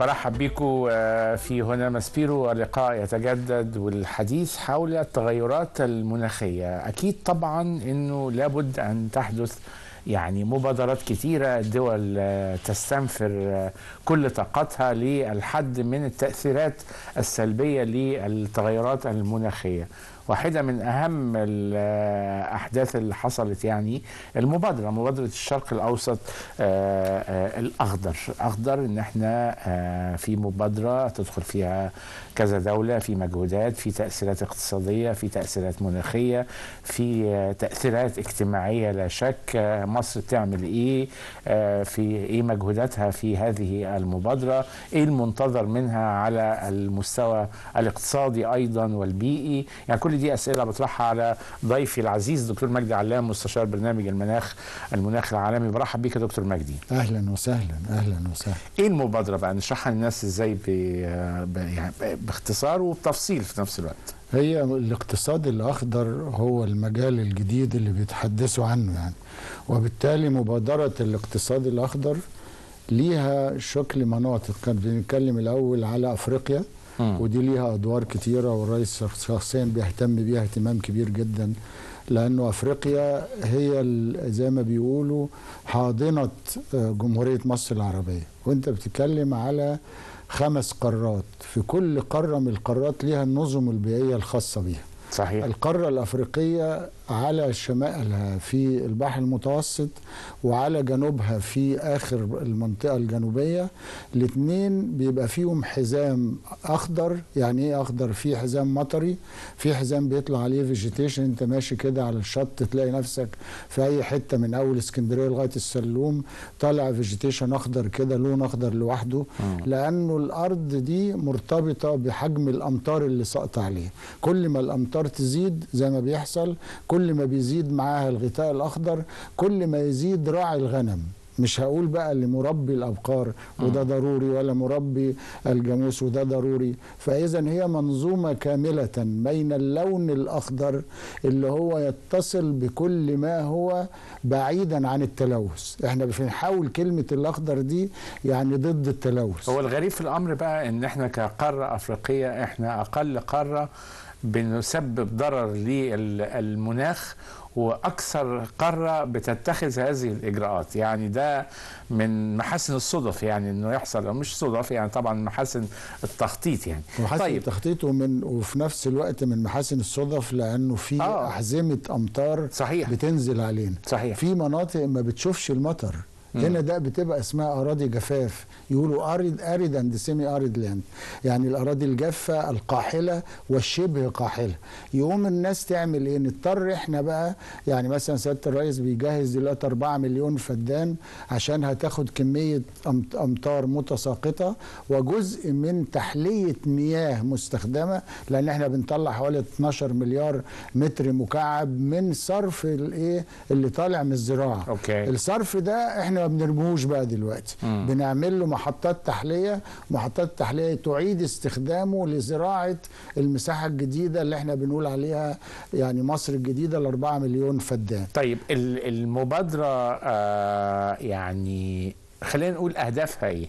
برحب بكم في هنا ماسبيرو واللقاء يتجدد والحديث حول التغيرات المناخية. أكيد طبعا أنه لابد أن تحدث يعني مبادرات كثيرة الدول تستنفر كل طاقتها للحد من التأثيرات السلبية للتغيرات المناخية. واحدة من أهم الأحداث اللي حصلت يعني المبادرة مبادرة الشرق الأوسط الأخضر. أخضر إن إحنا في مبادرة تدخل فيها كذا دولة في مجهودات في تأثيرات اقتصادية في تأثيرات مناخية في تأثيرات اجتماعية لا شك. مصر تعمل إيه؟ في إيه مجهوداتها في هذه المبادرة؟ إيه المنتظر منها على المستوى الاقتصادي أيضا والبيئي؟ يعني كل دي أسئلة بطرحها على ضيفي العزيز دكتور مجدي علام مستشار برنامج المناخ المناخ العالمي. برحب بيك يا دكتور مجدي. أهلا وسهلا أهلا وسهلا. إيه المبادرة بقى؟ نشرحها للناس إزاي ب... ب... باختصار وبتفصيل في نفس الوقت. هي الاقتصاد الأخضر هو المجال الجديد اللي بيتحدثوا عنه يعني. وبالتالي مبادرة الاقتصاد الأخضر ليها شكل مناطق. كان بنتكلم الأول على أفريقيا ودي ليها أدوار كتيرة والرئيس شخصيا بيهتم بيها اهتمام كبير جدا لأنه أفريقيا هي زي ما بيقولوا حاضنة جمهورية مصر العربية. وأنت بتتكلم على خمس قارات. في كل قارة من القارات ليها النظم البيئية الخاصة بيها. صحيح. القارة الأفريقية على شمالها في البحر المتوسط وعلى جنوبها في آخر المنطقة الجنوبية. الاثنين بيبقى فيهم حزام أخضر. يعني إيه أخضر؟ في حزام مطري في حزام بيطلع عليه vegetation أنت ماشي كده على الشط تلاقي نفسك في أي حتة من أول اسكندرية لغاية السلوم طالع vegetation أخضر كده لون أخضر لوحده. لأنه الأرض دي مرتبطة بحجم الأمطار اللي ساقطة عليه. كل ما الأمطار تزيد زي ما بيحصل كل ما بيزيد معاها الغطاء الأخضر كل ما يزيد راعي الغنم. مش هقول بقى لمربي الأبقار وده ضروري ولا مربي الجاموس وده ضروري. فاذا هي منظومة كاملة بين اللون الأخضر اللي هو يتصل بكل ما هو بعيدا عن التلوث. إحنا بنحاول كلمة الأخضر دي يعني ضد التلوث. هو الغريب في الأمر بقى إن إحنا كقارة أفريقية إحنا أقل قارة بنسبب ضرر للمناخ وأكثر قارة بتتخذ هذه الإجراءات. يعني ده من محاسن الصدف يعني إنه يحصل أو مش صدف يعني طبعا محاسن التخطيط يعني. محاسن طيب. التخطيط ومن وفي نفس الوقت من محاسن الصدف لأنه في آه. أحزمة أمطار صحيح. بتنزل علينا. صحيح. في مناطق ما بتشوفش المطر. هنا ده بتبقى اسمها أراضي جفاف. يقولوا arid arid and semi arid land. يعني الأراضي الجافة القاحلة والشبه قاحلة. يقوم الناس تعمل إيه؟ نضطر إحنا بقى يعني مثلا سيادة الرئيس بيجهز دلوقتي 4 مليون فدان عشان هتاخد كمية أمطار متساقطة وجزء من تحلية مياه مستخدمة لأن إحنا بنطلع حوالي 12 مليار متر مكعب من صرف الإيه؟ اللي طالع من الزراعة. أوكي. الصرف ده إحنا ما بنرموش بقى دلوقتي. مم. بنعمل له محطات تحلية محطات تحلية تعيد استخدامه لزراعة المساحة الجديدة اللي إحنا بنقول عليها يعني مصر الجديدة ال 4 مليون فدان. طيب المبادرة آه يعني خلينا نقول أهدافها إيه؟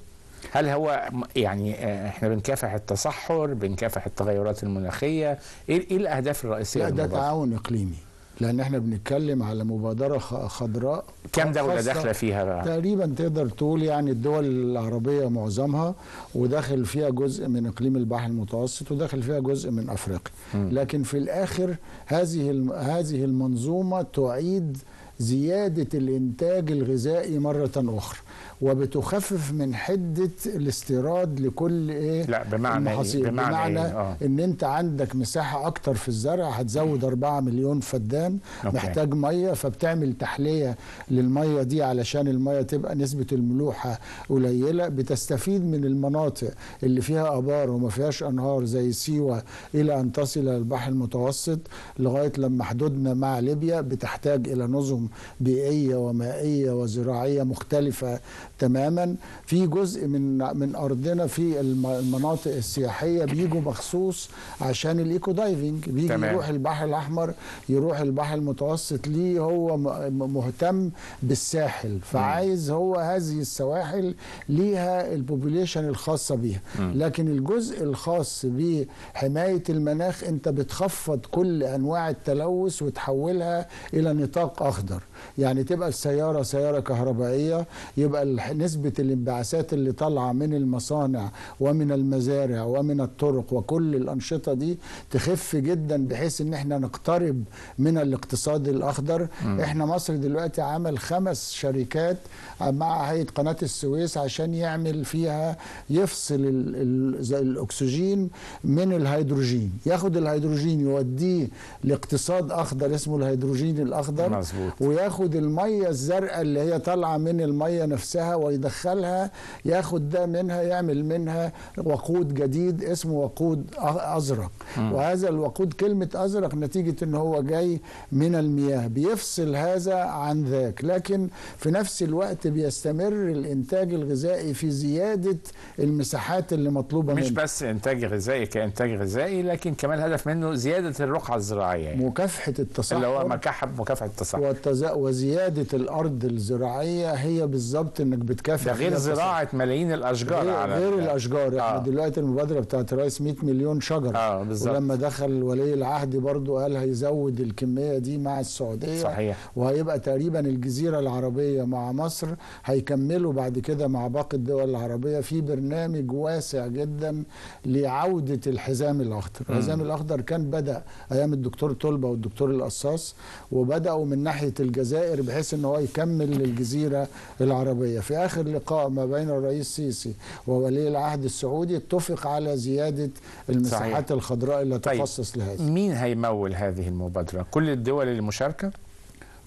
هل هو يعني إحنا بنكافح التصحر بنكافح التغيرات المناخية؟ إيه الأهداف الرئيسية لا ده تعاون إقليمي. لأن إحنا بنتكلم على مبادرة خضراء. كم دولة داخلة فيها بقى؟ تقريبا تقدر تقول يعني الدول العربية معظمها وداخل فيها جزء من إقليم البحر المتوسط وداخل فيها جزء من أفريقيا. لكن في الآخر هذه هذه المنظومة تعيد زيادة الإنتاج الغذائي مرة أخرى وبتخفف من حدة الاستيراد لكل إيه لا بمعنى المحاصيل إيه؟ بمعنى, بمعنى إيه؟ آه. إن أنت عندك مساحة أكتر في الزرع هتزود 4 مليون فدان أوكي. محتاج مية فبتعمل تحلية للمية دي علشان المية تبقى نسبة الملوحة قليلة بتستفيد من المناطق اللي فيها آبار وما فيهاش أنهار زي سيوة إلى أن تصل إلى البحر المتوسط لغاية لما حدودنا مع ليبيا بتحتاج إلى نظم بيئية ومائية وزراعية مختلفة تماما. في جزء من من أرضنا في الم- المناطق السياحية بيجوا مخصوص عشان الإيكو دايفنج. بيجي تمام. يروح البحر الأحمر يروح البحر المتوسط. ليه هو مهتم بالساحل؟ فعايز هو هذه السواحل ليها البوبوليشن الخاصة بيها. لكن الجزء الخاص بحماية المناخ أنت بتخفض كل أنواع التلوث وتحولها إلى نطاق اخضر Señor. يعني تبقى السيارة سيارة كهربائية يبقى نسبة الانبعاثات اللي طالعة من المصانع ومن المزارع ومن الطرق وكل الأنشطة دي تخف جدا بحيث إن إحنا نقترب من الاقتصاد الأخضر. إحنا مصر دلوقتي عمل خمس شركات مع هيئه قناة السويس عشان يعمل فيها يفصل ال ال زي الأكسجين من الهيدروجين. ياخد الهيدروجين يوديه لاقتصاد أخضر اسمه الهيدروجين الأخضر مظبوط. وياخد المية الزرقاء اللي هي طالعة من المية نفسها ويدخلها ياخد ده منها يعمل منها وقود جديد اسمه وقود أزرق. وهذا الوقود كلمة أزرق نتيجة إن هو جاي من المياه بيفصل هذا عن ذاك. لكن في نفس الوقت بيستمر الإنتاج الغذائي في زيادة المساحات اللي مطلوبة مش منه. بس إنتاج غذائي كإنتاج غذائي لكن كمان الهدف منه زيادة الرقعة الزراعية يعني. مكافحة التصحر. اللي هو مكافحة مكافحة التصحر. والتز... وزيادة الأرض الزراعية هي بالظبط إنك بتكافح ده غير زراعة ملايين الأشجار غير, على غير ال- الأشجار. إحنا آه. دلوقتي المبادرة بتاعت الرئيس 100 مليون شجرة. آه بالظبط. ولما دخل ولي العهد برضو قال هيزود الكمية دي مع السعودية. صحيح. وهيبقى تقريبا الجزيرة العربية مع مصر. هيكملوا بعد كده مع باقي الدول العربية في برنامج واسع جدا لعودة الحزام الأخضر، الحزام الأخضر كان بدأ أيام الدكتور طلبة والدكتور القصاص وبدأوا من ناحية الجزائر بحيث ان هو يكمل للجزيره العربية، في آخر لقاء ما بين الرئيس السيسي وولي العهد السعودي اتفق على زيادة المساحات صحيح. الخضراء اللي طيب. تخصص لهذا. مين هيمول هذه المبادرة كل الدول المشاركة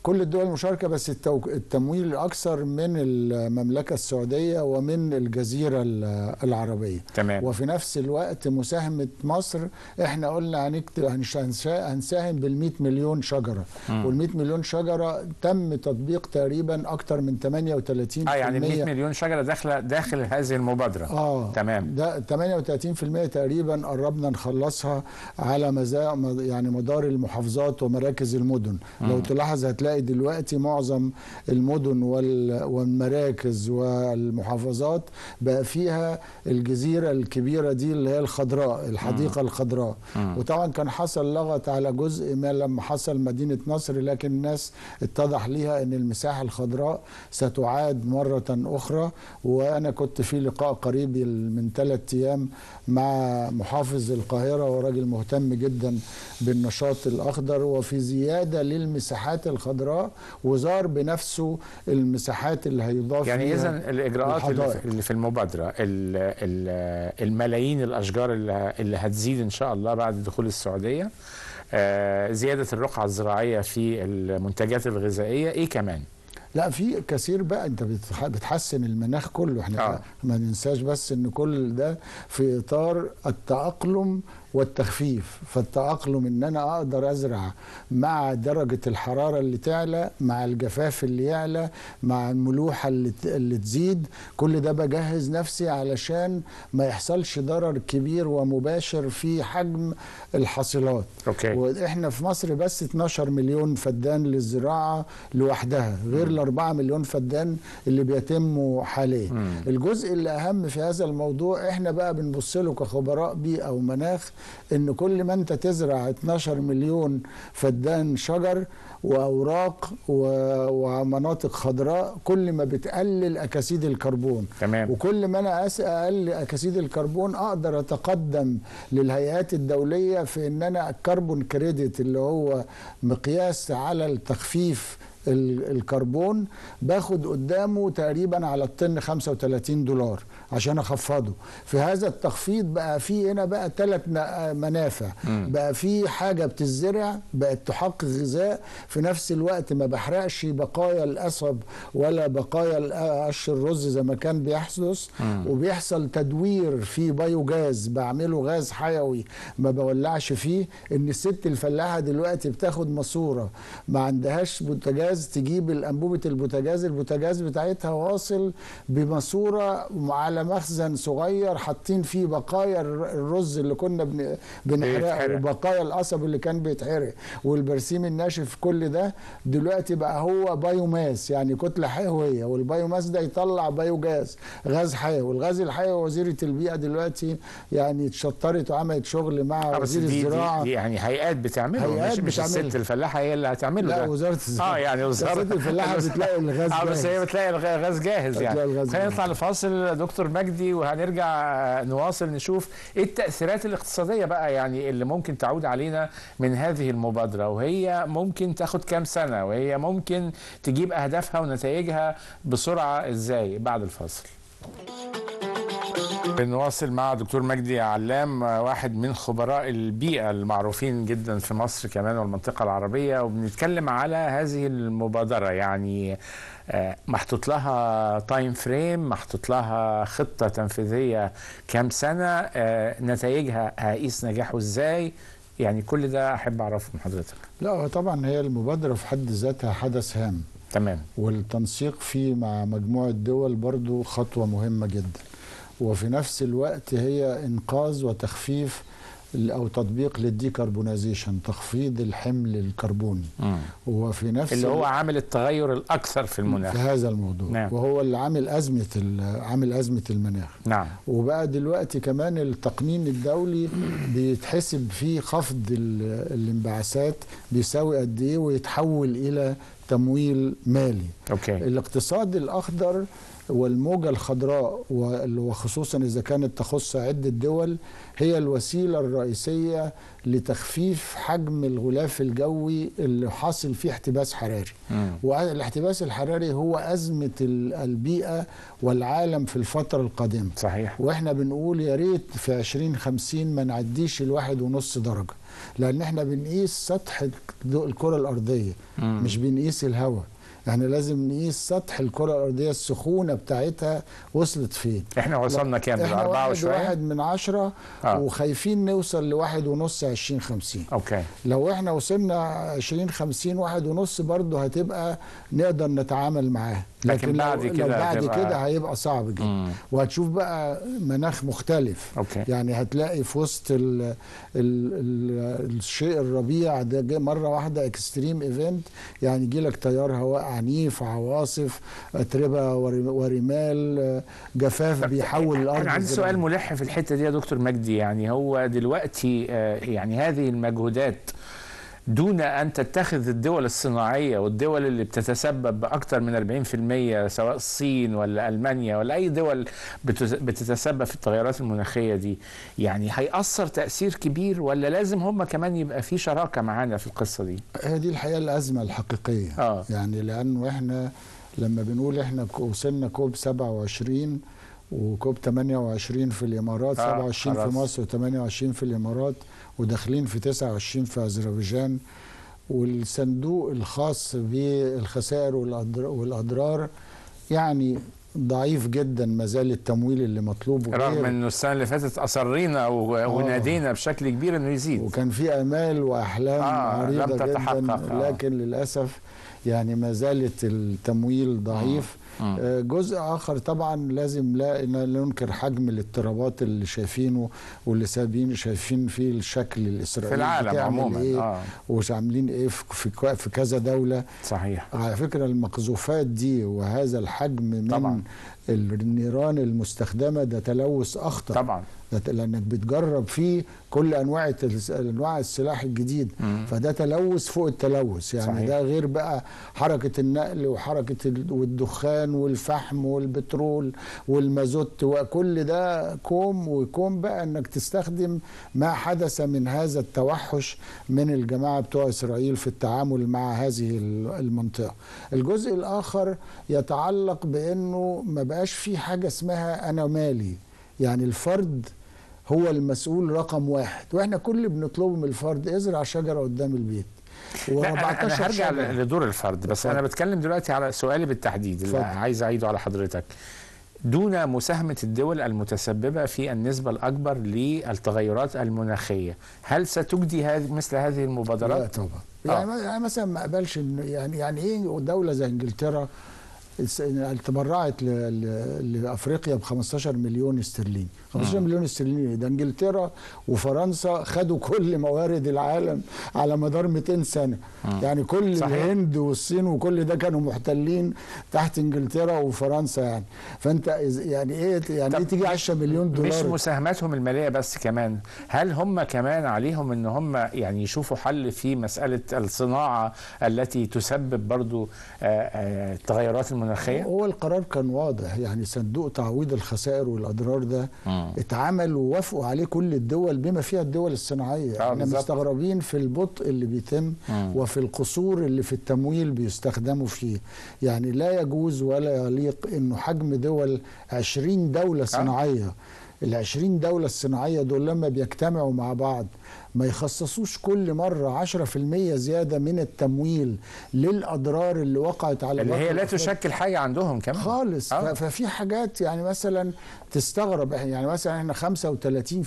كل الدول المشاركة بس التمويل الأكثر من المملكة السعودية ومن الجزيرة ال- العربية. تمام. وفي نفس الوقت مساهمة مصر إحنا قلنا هنكتب هنساهم بال مليون شجرة. مم. وال مليون شجرة تم تطبيق تقريبا أكثر من 38% آه يعني 100 مليون شجرة داخله داخل هذه المبادرة. آه. تمام. ده 38% تقريبا قربنا نخلصها على مزا مد- يعني مدار المحافظات ومراكز المدن. لو تلاحظ هتلاقي دلوقتي معظم المدن وال- والمراكز والمحافظات بقى فيها الجزيرة الكبيرة دي اللي هي الخضراء الحديقة الخضراء. مم. وطبعا كان حصل لغط على جزء ما لما حصل مدينة نصر لكن الناس اتضح ليها إن المساحة الخضراء ستعاد مرة أخرى. وأنا كنت في لقاء قريب من ثلاث أيام مع محافظ القاهرة وراجل مهتم جدا بالنشاط الأخضر. وفي زيادة للمساحات الخضراء وزار بنفسه المساحات اللي هيضاف يعني اذا الإجراءات. في- اللي في المبادرة ال- ال- الملايين الأشجار اللي هتزيد إن شاء الله بعد دخول السعودية آه، زيادة الرقعة الزراعية في المنتجات الغذائية إيه كمان لا في كثير بقى أنت بتح- بتحسن المناخ كله إحنا آه. ما ننساش بس إن كل ده في إطار التأقلم والتخفيف. فالتأقلم إن أنا أقدر أزرع مع درجة الحرارة اللي تعلى مع الجفاف اللي يعلى مع الملوحة اللي, اللي تزيد كل ده بجهز نفسي علشان ما يحصلش ضرر كبير ومباشر في حجم الحاصلات. okay. وإحنا في مصر بس 12 مليون فدان للزراعة لوحدها غير ال 4 مليون فدان اللي بيتموا حاليا. الجزء اللي أهم في هذا الموضوع إحنا بقى بنبص له كخبراء بيئة ومناخ إن كل ما أنت تزرع 12 مليون فدان شجر وأوراق و- ومناطق خضراء كل ما بتقلل أكاسيد الكربون. تمام. وكل ما أنا أقل أكاسيد الكربون أقدر أتقدم للهيئات الدولية في إن أنا الكربون كريدت اللي هو مقياس على التخفيف ال- الكربون باخد قدامه تقريبا على الطن 35 دولار عشان أخفضه. في هذا التخفيض بقى في هنا بقى ثلاث منافع. بقى في حاجة بتزرع بقت تحقق غذاء في نفس الوقت ما بحرقش بقايا القصب ولا بقايا قش الرز زي ما كان بيحدث. وبيحصل تدوير في biogas بعمله غاز حيوي ما بولعش فيه. إن الست الفلاحة دلوقتي بتاخد ماسورة ما عندهاش بوتاجاز البوتاجاز تجيب الأنبوبة البوتاجاز البوتاجاز بتاعتها واصل بماسورة على مخزن صغير حاطين فيه بقايا الر- الرز اللي كنا بن- بنحرقه. وبقايا القصب اللي كان بيتحرق والبرسيم الناشف كل ده دلوقتي بقى هو biomass يعني كتلة حيوية وال biomass ده يطلع biogas غاز حيوي والغاز الحيوي وزيرة البيئة دلوقتي يعني اتشطرت وعملت شغل مع آه، وزير دي, دي, الزراعة دي يعني هيئات بتعمله هيئات مش, مش الست. الفلاحة هي اللي هتعمله لا ده. وزارة الزراعة آه يعني وزاره الست الفلاحه بتلاقي الغاز آه بس هي جاهز. بتلاقي الغ- الغاز جاهز يعني. خلينا جاهز. نطلع لفاصل. دكتور مجدي وهنرجع آه، نواصل نشوف إيه التأثيرات الاقتصادية بقى يعني اللي ممكن تعود علينا من هذه المبادرة. وهي ممكن تاخد كام سنة؟ وهي ممكن تجيب أهدافها ونتائجها بسرعة إزاي؟ بعد الفاصل. بنواصل مع دكتور مجدي علام واحد من خبراء البيئة المعروفين جدا في مصر كمان والمنطقة العربية وبنتكلم على هذه المبادرة. يعني آه، محطوط لها time frame محطوط لها خطة تنفيذية كام سنة آه، نتائجها هقيس نجاحه إزاي؟ يعني كل ده أحب أعرفه من حضرتك. لا طبعا هي المبادرة في حد ذاتها حدث هام. تمام. والتنسيق فيه مع مجموعة دول برضو خطوة مهمة جدا. وفي نفس الوقت هي إنقاذ وتخفيف أو تطبيق لل decarbonization تخفيض الحمل الكربوني وفي نفس اللي هو عامل التغير الأكثر في في المناخ هذا الموضوع. نعم. وهو اللي عامل ال- عامل أزمة المناخ. نعم. وبقى دلوقتي كمان التقنين الدولي بيتحسب فيه خفض ال- الانبعاثات بيساوي قد إيه ويتحول إلى تمويل مالي. أوكي. الاقتصاد الأخضر والموجة الخضراء وخصوصا إذا كانت تخص عدة دول هي الوسيلة الرئيسية لتخفيف حجم الغلاف الجوي اللي حاصل فيه احتباس حراري مم. والاحتباس الحراري هو أزمة ال- البيئة والعالم في الفترة القادمة صحيح وإحنا بنقول يا ريت في 2050 ما نعديش الواحد ونص درجة لأن إحنا بنقيس سطح الكرة الأرضية مم. مش بنقيس الهواء يعني لازم نقيس سطح الكرة الأرضية السخونة بتاعتها وصلت فين. إحنا وصلنا كام؟ إحنا لأربعة واحد, وشوية؟ واحد من عشرة آه. وخايفين نوصل لواحد ونص عشرين خمسين. okay. لو إحنا وصلنا عشرين خمسين واحد ونص برضه هتبقى نقدر نتعامل معاها. لكن بعد لو, كده بعد هتبقى- كده هيبقى صعب جدا. مم. وهتشوف بقى مناخ مختلف. okay. يعني هتلاقي في وسط ال ال ال الشيء الربيع ده مرة واحدة extreme event يعني يجي لك تيار هواء عنيف عواصف اتربه ور- ورمال جفاف بيحول الأرض أنا عندي. سؤال ملح في الحتة دي يا دكتور مجدي يعني هو دلوقتي آه، يعني هذه المجهودات دون أن تتخذ الدول الصناعية والدول اللي بتتسبب بأكثر من 40% سواء الصين ولا ألمانيا ولا أي دول بتتسبب في التغيرات المناخية دي يعني هيأثر تأثير كبير ولا لازم هم كمان يبقى في شراكة معانا في القصة دي؟ هي دي الحقيقة الأزمة الحقيقية آه يعني لأنه إحنا لما بنقول إحنا ك- وصلنا كوب 27 وكوب 28 في الإمارات آه، 27 خلاص. في مصر و28 في الإمارات وداخلين في 29 في أذربيجان والصندوق الخاص بالخسائر والأضرار يعني ضعيف جدا ما زال التمويل اللي مطلوب رغم. إنه السنة اللي فاتت أصرينا و- ونادينا بشكل كبير إنه يزيد وكان في أمال وأحلام آه، عريضة لم تتحقق، جدا آه. لكن للأسف يعني ما زالت التمويل ضعيف. آه، جزء آخر طبعا لازم لا ننكر حجم الاضطرابات اللي شايفينه واللي سابين شايفين فيه الشكل الإسرائيلي في العالم عموما إيه آه. ومش عاملين إيه في في- كذا دولة. صحيح. على فكرة المقذوفات دي وهذا الحجم من طبعا. النيران المستخدمة ده تلوث أخطر. طبعا. لأنك بتجرب فيه كل أنواع أنواع السلاح الجديد مم. فده تلوث فوق التلوث يعني صحيح. ده غير بقى حركة النقل وحركة ال- والدخان والفحم والبترول والمازوت وكل ده كوم وكوم بقى إنك تستخدم ما حدث من هذا التوحش من الجماعة بتوع إسرائيل في التعامل مع هذه ال- المنطقة. الجزء الآخر يتعلق بإنه ما بقاش في حاجة اسمها أنا مالي يعني الفرد هو المسؤول رقم واحد وإحنا كل اللي بنطلبه من الفرد ازرع شجرة قدام البيت لا أنا أنا هرجع شجرة. لدور الفرد بس. أنا بتكلم دلوقتي على سؤالي بالتحديد اللي. عايز أعيده على حضرتك دون مساهمة الدول المتسببة في النسبة الأكبر للتغيرات المناخية هل ستجدي هذه مثل هذه لا المبادرات؟ طبعا آه. يعني, يعني مثلا ما أقبلش إن- يعني يعني إيه دولة زي إنجلترا الس- تبرعت لأفريقيا ب 15 مليون استرليني. 15 مليون استرليني. ده إنجلترا وفرنسا خدوا كل موارد العالم على مدار 200 سنة. يعني كل صحيح. الهند والصين وكل ده كانوا محتلين تحت إنجلترا وفرنسا يعني. فأنت يعني إيه يعني إيه تيجي 10 مليون مش دولار؟ مساهماتهم المالية بس كمان هل هم كمان عليهم إن هم يعني يشوفوا حل في مسألة الصناعة التي تسبب برضو آه، آه، المناخية؟ هو القرار كان واضح يعني صندوق تعويض الخسائر والأضرار ده اتعمل ووافقوا عليه كل الدول بما فيها الدول الصناعية آه، إحنا. مستغربين في البطء اللي بيتم مم. وفي القصور اللي في التمويل بيستخدموا فيه يعني لا يجوز ولا يليق إنه حجم دول 20 دولة صناعية ال 20 دولة الصناعية دول لما بيجتمعوا مع بعض ما يخصصوش كل مرة 10% زيادة من التمويل للأضرار اللي وقعت على اللي هي لا. تشكل حاجة عندهم كمان خالص. آه. ففي حاجات يعني مثلا تستغرب يعني مثلا إحنا 35%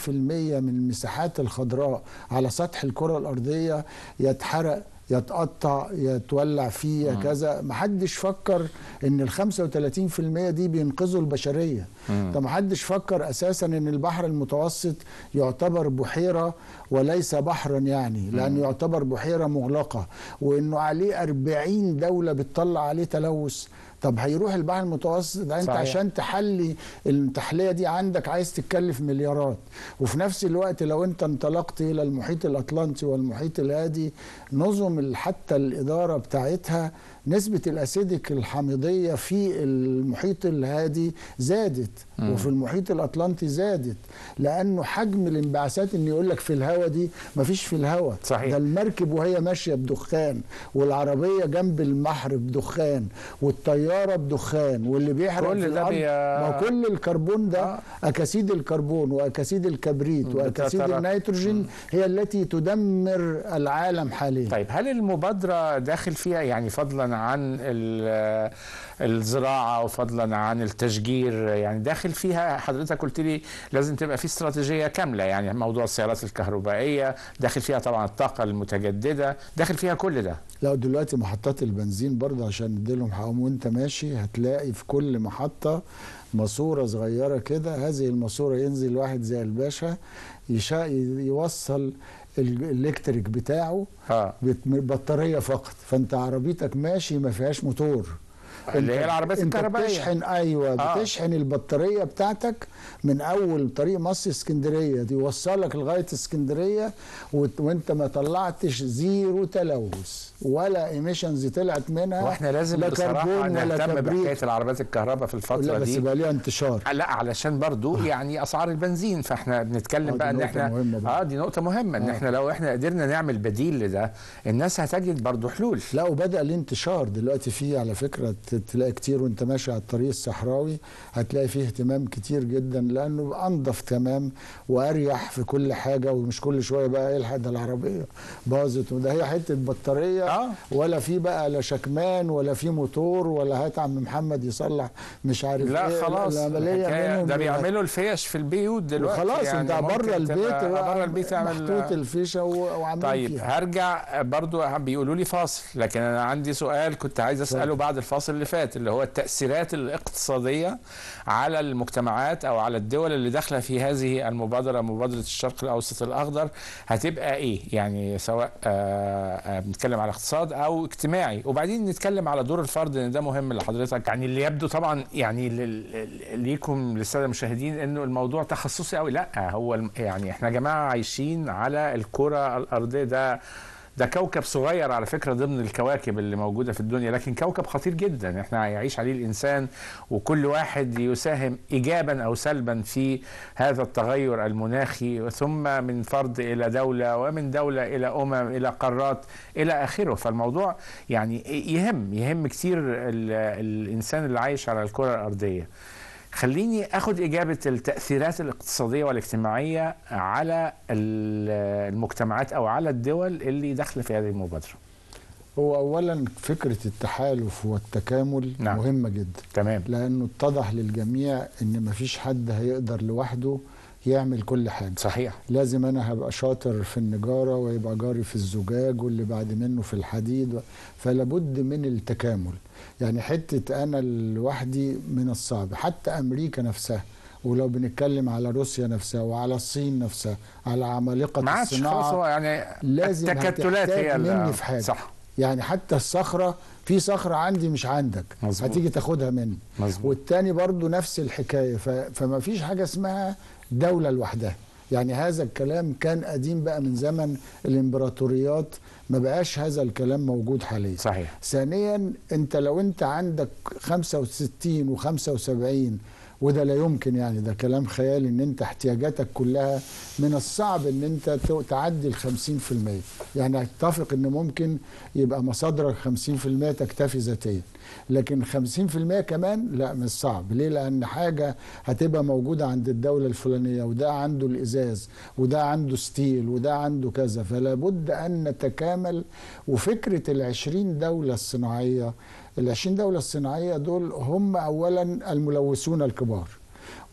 من المساحات الخضراء على سطح الكرة الأرضية يتحرق يتقطع يتولع فيه يا كذا. محدش فكر إن ال 35% دي بينقذوا البشرية. مم. طب محدش فكر أساسا إن البحر المتوسط يعتبر بحيرة وليس بحرا يعني لأنه يعتبر بحيرة مغلقة وإنه عليه 40 دولة بتطلع عليه تلوث. طب هيروح البحر المتوسط ده انت صحيح. عشان تحلي التحلية دي عندك عايز تتكلف مليارات وفي نفس الوقت لو انت انطلقت إلى المحيط الأطلنطي والمحيط الهادي نظم حتى الإدارة بتاعتها نسبة الأسيدك الحامضية في المحيط الهادي زادت مم. وفي المحيط الأطلنطي زادت لأنه حجم الانبعاثات إن يقول لك في الهواء دي مفيش في الهواء صحيح. ده المركب وهي ماشية بدخان والعربية جنب البحر بدخان والطيارة بدخان واللي بيحرق كل في ده الأرض بي- ما كل الكربون ده آه. أكاسيد الكربون وأكاسيد الكبريت وأكاسيد النيتروجين هي التي تدمر العالم حاليا طيب هل المبادرة داخل فيها يعني فضلا عن ال- الزراعة وفضلا عن التشجير. يعني داخل فيها حضرتك قلت لي لازم تبقى في استراتيجية كاملة يعني موضوع السيارات الكهربائية داخل فيها طبعا الطاقة المتجددة داخل فيها كل ده. لو دلوقتي محطات البنزين برضه عشان نديلهم حقهم وانت ماشي هتلاقي في كل محطة ماسورة صغيرة كده. هذه الماسورة ينزل واحد زي الباشا يوصل ال electric بتاعه بت- بطارية فقط. فأنت عربيتك ماشي ما فيهاش موتور. اللي هي العربيات انت الكهربائية. بتشحن أيوه آه. بتشحن البطارية بتاعتك من أول طريق مصر اسكندرية دي يوصلك لغاية اسكندرية وانت ما طلعتش zero تلوث ولا emissions طلعت منها وإحنا لازم لا ولا نهتم كبريت العربيات الكهرباء في لا الفترة بس دي بقى ليها انتشار لا علشان برضو يعني أسعار البنزين فاحنا آه، بنتكلم دي بقى ان إحنا. آه دي نقطة مهمة إن آه. إحنا لو إحنا قدرنا نعمل بديل لده الناس هتجد برضو حلول لا وبدأ الانتشار دلوقتي في على فكرة تلاقي كتير وانت ماشي على الطريق الصحراوي هتلاقي فيه اهتمام كتير جدا لأنه انظف تمام واريح في كل حاجة ومش كل شوية بقى يلحق ده العربيه باظت وده هي حتة بطاريه آه. ولا في بقى لا شكمان ولا في موتور ولا هات عم محمد يصلح مش عارف لا إيه خلاص ده. بيعملوا الفيش في البيوت دلوقتي وخلاص يعني انت بره البيت بره البيت محطوط الفيشه وعاملين طيب فيها هرجع برضو بيقولوا لي فاصل لكن أنا عندي سؤال كنت عايز اساله. بعد الفاصل اللي فات اللي هو التأثيرات الاقتصادية على المجتمعات أو على الدول اللي داخلة في هذه المبادرة مبادرة الشرق الأوسط الأخضر هتبقى إيه؟ يعني سواء آه، آه، بنتكلم على اقتصاد أو اجتماعي. وبعدين نتكلم على دور الفرد إن ده مهم لحضرتك. يعني اللي يبدو طبعا يعني ليكم للسادة المشاهدين إنه الموضوع تخصصي قوي لأ هو يعني إحنا يا جماعة عايشين على الكرة الأرضية. ده ده كوكب صغير على فكرة ضمن الكواكب اللي موجودة في الدنيا لكن كوكب خطير جدا. إحنا يعيش عليه الإنسان وكل واحد يساهم إيجابا أو سلبا في هذا التغير المناخي ثم من فرد إلى دولة ومن دولة إلى أمم إلى قارات إلى آخره. فالموضوع يعني يهم يهم كتير ال- الإنسان اللي عايش على الكرة الأرضية. خليني اخد إجابة التأثيرات الاقتصادية والاجتماعية على ال- المجتمعات أو على الدول اللي داخلة في هذه المبادرة. هو اولا فكرة التحالف والتكامل نعم. مهمة جدا. تمام. لأنه اتضح للجميع إن مفيش حد هيقدر لوحده يعمل كل حاجة. صحيح. لازم أنا هبقى شاطر في النجارة ويبقى جاري في الزجاج واللي بعد منه في الحديد فلا بد من التكامل. يعني حتة أنا لوحدي من الصعب. حتى أمريكا نفسها ولو بنتكلم على روسيا نفسها وعلى الصين نفسها على عمالقة ما الصناعة يعني لازم التكتلات هي مني في حاجة. صح. يعني حتى الصخرة في صخرة عندي مش عندك مظبوط. هتيجي تاخدها مني. مظبوط. والتاني برضو نفس الحكاية ف... فما فيش حاجة اسمها دولة لوحدها. يعني هذا الكلام كان قديم بقى من زمن الإمبراطوريات. ما بقاش هذا الكلام موجود حاليا. صحيح. ثانيا أنت لو أنت عندك 65 و75 وده لا يمكن يعني ده كلام خيالي إن أنت احتياجاتك كلها من الصعب إن أنت تعدي ال 50% يعني أتفق إن ممكن يبقى مصادرك 50% تكتفي ذاتيا. لكن 50% كمان لا مش صعب. ليه؟ لأن حاجة هتبقى موجودة عند الدولة الفلانية وده عنده الإزاز وده عنده ستيل وده عنده كذا. فلا بد أن نتكامل. وفكرة العشرين دولة الصناعية العشرين دولة الصناعية دول هم أولا الملوثون الكبار.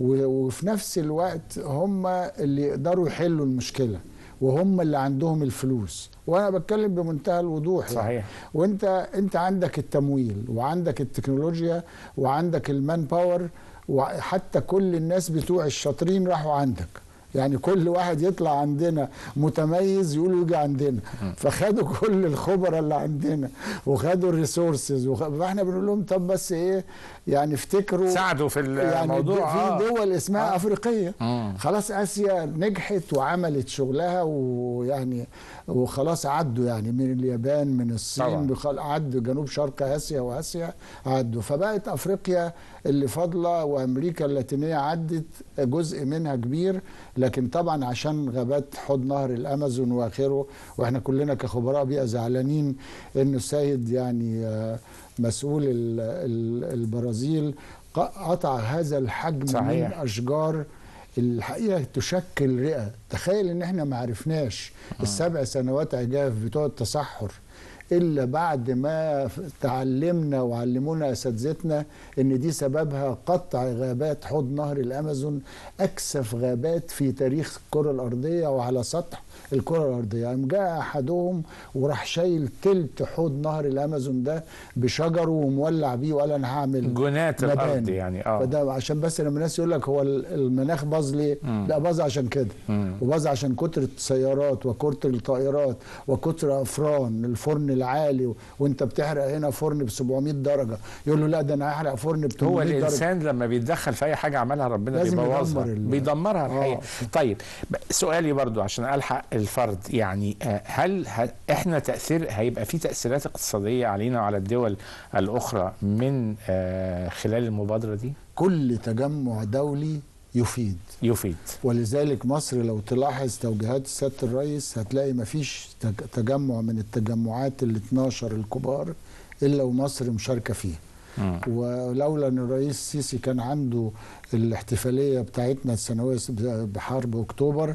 وفي نفس الوقت هم اللي يقدروا يحلوا المشكلة وهم اللي عندهم الفلوس. وأنا بتكلم بمنتهى الوضوح يعني. صحيح. وأنت أنت عندك التمويل وعندك التكنولوجيا وعندك ال manpower وحتى كل الناس بتوع الشاطرين راحوا عندك. يعني كل واحد يطلع عندنا متميز يقول يجي عندنا فخدوا كل الخبراء اللي عندنا وخدوا ال resources. فاحنا بنقول لهم طب بس إيه يعني افتكروا ساعدوا في يعني الموضوع في آه. دول اسمها آه. أفريقية. خلاص آسيا نجحت وعملت شغلها ويعني وخلاص عدوا يعني من اليابان من الصين عدوا جنوب شرق آسيا وآسيا عدوا فبقت أفريقيا اللي فاضلة وأمريكا اللاتينية عدت جزء منها كبير لكن طبعا عشان غابات حوض نهر الأمازون وآخره وإحنا كلنا كخبراء بيئة زعلانين انه السيد يعني آه، مسؤول ال- ال- البرازيل قطع هذا الحجم صحيح. من أشجار الحقيقة تشكل رئة. تخيل إن إحنا ما عرفناش السبع سنوات عجاف بتوع التصحر. إلا بعد ما تعلمنا وعلمونا أساتذتنا إن دي سببها قطع غابات حوض نهر الأمازون أكثف غابات في تاريخ الكرة الأرضية وعلى سطح الكرة الأرضية قام جاء أحدهم وراح شايل تلت حوض نهر الأمازون ده بشجره ومولع بيه وقال أنا هعمل جنات مباني. الأرض يعني آه فده عشان بس لما الناس يقول لك هو ال- المناخ باظ ليه؟ مم. لا باظ عشان كده. وباظ عشان كتر السيارات وكتر الطائرات وكتر أفران الفرن العالي. وانت بتحرق هنا فرن ب 700 درجة. يقول له لا ده أنا هحرق فرن ب 800 هو درجة. الإنسان لما بيتدخل في أي حاجة عملها ربنا بيبوظها. بيدمرها آه. الحقيقة. طيب ب- سؤالي برضو عشان ألحق الفرد. يعني آه، هل إحنا تأثير هيبقى في تأثيرات اقتصادية علينا وعلى الدول الأخرى من آه، خلال المبادرة دي؟ كل تجمع دولي يفيد. يفيد. ولذلك مصر لو تلاحظ توجيهات سياده الرئيس هتلاقي مفيش تج- تجمع من التجمعات ال 12 الكبار إلا ومصر مشاركة فيه مم. ولولا إن الرئيس السيسي كان عنده الاحتفالية بتاعتنا السنوية بحرب أكتوبر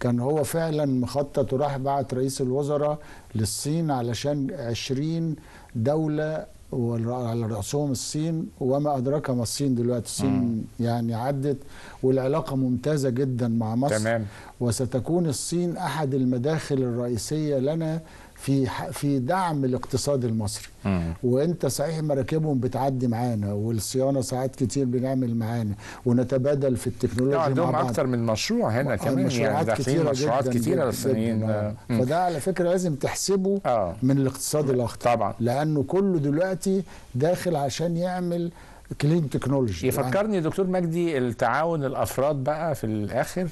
كان هو فعلا مخطط وراح بعت رئيس الوزراء للصين علشان 20 دولة وعلى رأسهم الصين وما أدراك ما الصين دلوقتي. الصين يعني عدت والعلاقة ممتازة جدا مع مصر. تمام. وستكون الصين أحد المداخل الرئيسية لنا في في دعم الاقتصاد المصري مم. وانت صحيح مراكبهم بتعدي معانا والصيانة ساعات كتير بنعمل معانا ونتبادل في التكنولوجيا عندهم مع بعض أكتر من مشروع هنا آه، كمان يعني مشروعات داخلين كتيرة مشروعات كتيرة للصينيين آه. آه. فده على فكرة لازم تحسبه آه من الاقتصاد الاخضر طبعا لأنه كله دلوقتي داخل عشان يعمل كلين تكنولوجي يفكرني دكتور مجدي التعاون الأفراد بقى في الآخر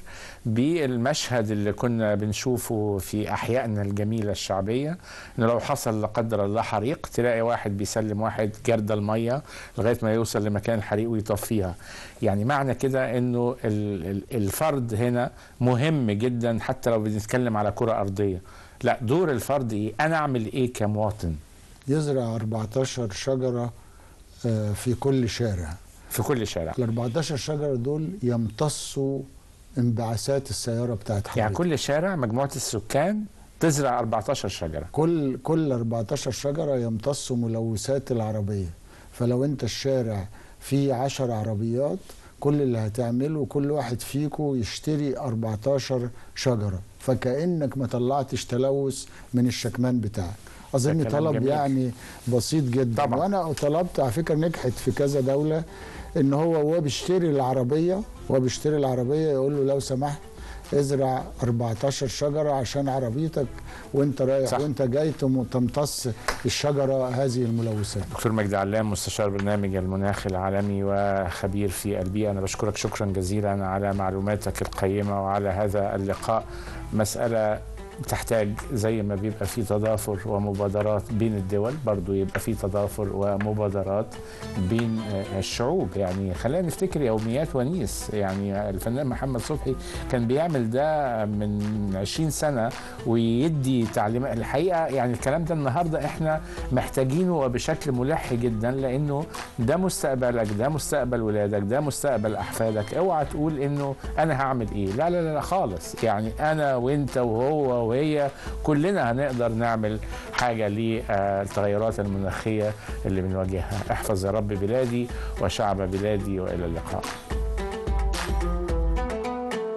بالمشهد اللي كنا بنشوفه في أحيائنا الجميلة الشعبية ان لو حصل لا قدر الله حريق تلاقي واحد بيسلم واحد جرد المية لغاية ما يوصل لمكان الحريق ويطفيها. يعني معنى كده إنه ال- ال- الفرد هنا مهم جدا حتى لو بنتكلم على كرة أرضية. لا دور الفرد إيه؟ أنا أعمل إيه كمواطن؟ يزرع 14 شجرة في كل شارع. في كل شارع. ال 14 شجرة دول يمتصوا انبعاثات السيارة بتاعت حضرتك. يعني كل شارع مجموعة السكان تزرع 14 شجرة. كل كل 14 شجرة يمتصوا ملوثات العربية. فلو انت الشارع فيه 10 عربيات كل اللي هتعمله كل واحد فيكم يشتري 14 شجرة. فكأنك ما طلعتش تلوث من الشكمان بتاعك. أظن طلب جميل. يعني بسيط جدا طبعا. وأنا طلبت على فكرة نجحت في كذا دولة إن هو وهو بيشتري العربية وهو بيشتري العربية يقول له لو سمحت ازرع 14 شجرة عشان عربيتك وأنت رايح صح. وأنت جاي تم- تمتص الشجرة هذه الملوثات دكتور مجدي علام مستشار برنامج المناخ العالمي وخبير في البيئة أنا بشكرك شكرا جزيلا على معلوماتك القيمة وعلى هذا اللقاء مسألة تحتاج زي ما بيبقى في تضافر ومبادرات بين الدول برضو يبقى في تضافر ومبادرات بين آه، الشعوب. يعني خلينا نفتكر يوميات ونيس. يعني الفنان محمد صبحي كان بيعمل ده من 20 سنة ويدي تعليمات الحقيقة يعني الكلام ده النهاردة إحنا محتاجينه وبشكل ملح جدا لأنه ده مستقبلك ده مستقبل ولادك ده مستقبل أحفادك. اوعى تقول إنه أنا هعمل إيه؟ لا لا لا خالص. يعني أنا وأنت وهو وهي كلنا هنقدر نعمل حاجة للتغيرات المناخية اللي بنواجهها. احفظ يا رب بلادي وشعب بلادي وإلى اللقاء.